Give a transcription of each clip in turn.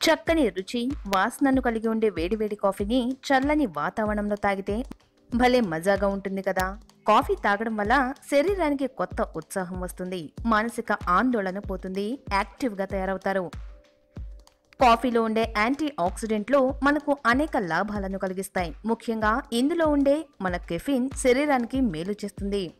చక్కని రుచి వాసనను కలిగి ఉండే వేడివేడి కాఫీని చల్లని వాతావరణంలో తాగితే భలే మజాగా ఉంటుంది కదా. కాఫీ తాగడం వల్ల శరీరానికి కొత్త ఉత్సాహం వస్తుంది. మానసిక ఆందోళన పోతుంది. యాక్టివ్గా తయారవుతారు. కాఫీలో ఉండే యాంటీ ఆక్సిడెంట్లు మనకు అనేక లాభాలను కలిగిస్తాయి. ముఖ్యంగా ఇందులో ఉండే మన కెఫిన్ శరీరానికి మేలు చేస్తుంది.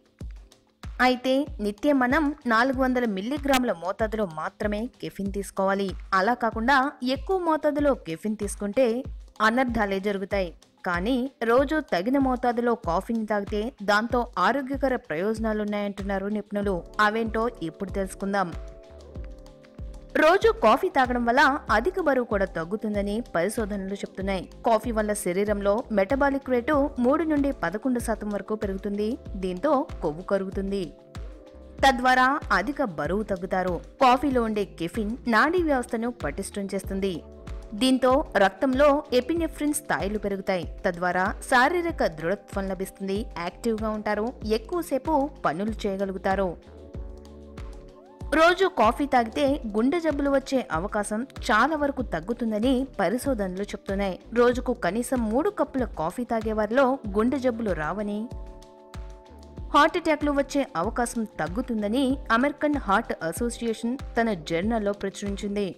అయితే నిత్యం మనం నాలుగు వందల మిల్లీగ్రాముల మోతాదులో మాత్రమే కెఫిన్ తీసుకోవాలి. అలా కాకుండా ఎక్కువ మోతాదులో కెఫిన్ తీసుకుంటే అనర్థాలే జరుగుతాయి. కానీ రోజు తగిన మోతాదులో కాఫీని తాగితే దాంతో ఆరోగ్యకర ప్రయోజనాలున్నాయంటున్నారు నిపుణులు. అవేంటో ఇప్పుడు తెలుసుకుందాం. రోజు కాఫీ తాగడం వల్ల అధిక బరువు కూడా తగ్గుతుందని పరిశోధనలు చెప్తున్నాయి. కాఫీ వల్ల శరీరంలో మెటబాలిక్ రేటు మూడు నుండి పదకొండు శాతం వరకు పెరుగుతుంది. దీంతో కొవ్వు కరుగుతుంది. తద్వారా అధిక బరువు తగ్గుతారు. కాఫీలో ఉండే కెఫిన్ నాడీ వ్యవస్థను పటిష్టం చేస్తుంది. దీంతో రక్తంలో ఎపినెఫ్రిన్ స్థాయిలు పెరుగుతాయి. తద్వారా శారీరక దృఢత్వం లభిస్తుంది. యాక్టివ్గా ఉంటారు. ఎక్కువసేపు పనులు చేయగలుగుతారు. రోజు కాఫీ తాగితే గుండె జబ్బులు వచ్చే అవకాశం చాలా వరకు తగ్గుతుందని పరిశోధనలు చెప్తున్నాయి. రోజుకు కనీసం మూడు కప్పుల కాఫీ తాగే వారిలో గుండె జబ్బులు రావని హార్ట్ అటాక్లు వచ్చే అవకాశం తగ్గుతుందని అమెరికన్ హార్ట్ అసోసియేషన్ తన జర్నల్లో ప్రచురించింది.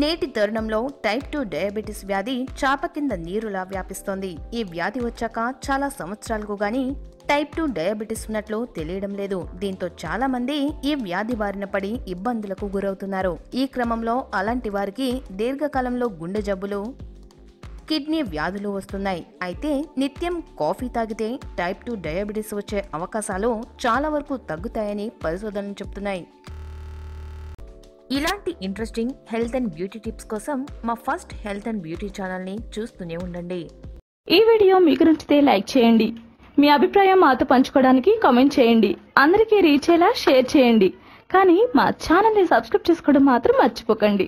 నేటి తరుణంలో టైప్ టూ డయాబెటిస్ వ్యాధి చాప కింద నీరులా వ్యాపిస్తోంది. ఈ వ్యాధి వచ్చాక చాలా సంవత్సరాలకు గాని టైప్ టూ డయాబెటిస్ ఉన్నట్లు తెలియడం లేదు. దీంతో చాలా మంది ఈ వ్యాధి బారిన పడి ఇబ్బందులకు గురవుతున్నారు. ఈ క్రమంలో అలాంటి వారికి దీర్ఘకాలంలో గుండె జబ్బులు కిడ్నీ వ్యాధులు వస్తున్నాయి. అయితే నిత్యం కాఫీ తాగితే టైప్ టూ డయాబెటిస్ వచ్చే అవకాశాలు చాలా వరకు తగ్గుతాయని పరిశోధనలు చెబుతున్నాయి ఇలాంటి interesting health and beauty tips కోసం మా ఫస్ట్ హెల్త్ అండ్ బ్యూటీ ఛానల్ని చూస్తూనే ఉండండి. ఈ వీడియో మీకు నచ్చితే లైక్ చేయండి. మీ అభిప్రాయం మాతో పంచుకోవడానికి కామెంట్ చేయండి. అందరికీ రీచ్ అయ్యేలా షేర్ చేయండి. కానీ మా ఛానల్ని సబ్స్క్రైబ్ చేసుకోవడం మాత్రం మర్చిపోకండి.